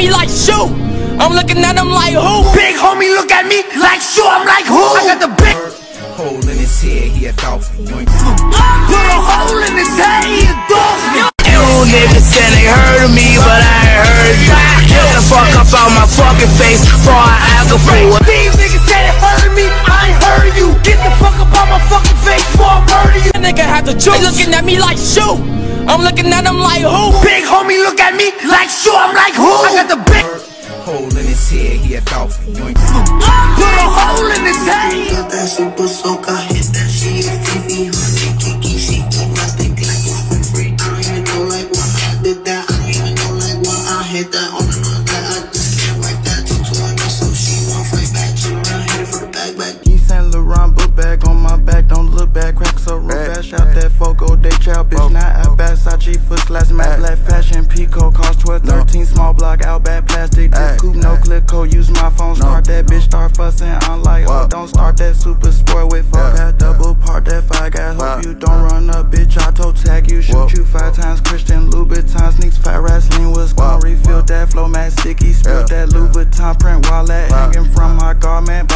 me like shoot. I'm looking at him like who? Big homie look at me like sure I'm like who? I got the big Hole in his head, he a dolphin. Put a hole in his head, he a dolphin. You niggas said they heard of me, but I ain't heard you. Get the fuck up out my fucking face before I act a fool. These niggas said they heard of me, I ain't heard you. Get the fuck up out my fucking face before I murder you. That nigga have the truth. They looking at me like shoot. I'm looking at him like who? Big homie look at me like sure I'm like who? I got the big hole in his head, he a dolphin. You ain't put a hole in his head. Got that super soak, I hit that shit. 50, 100, Kiki, she keep my stick like one free. I don't even know like why I did that. I don't even know like why I hit that. On and on that, I just can't like that. Too too like so she want fight back. Turn around, hit it for the back back. Yves Saint Laurent book bag on my back, don't look back. Cracks so real fast, shout that Fogo, they chow, bitch. Not 14 small block, out bad plastic. This coupe, no click code, use my phone. Start that bitch, start fussing. I'm like, oh, don't start that super sport with fuck that double part that five got. Hope you don't run up, bitch. I told tag you, shoot you five times. Christian Louboutin sneaks, fat wrestling was gone. Refill that flow, man, sticky. spilled that louboutin print print wallet hanging from my garment.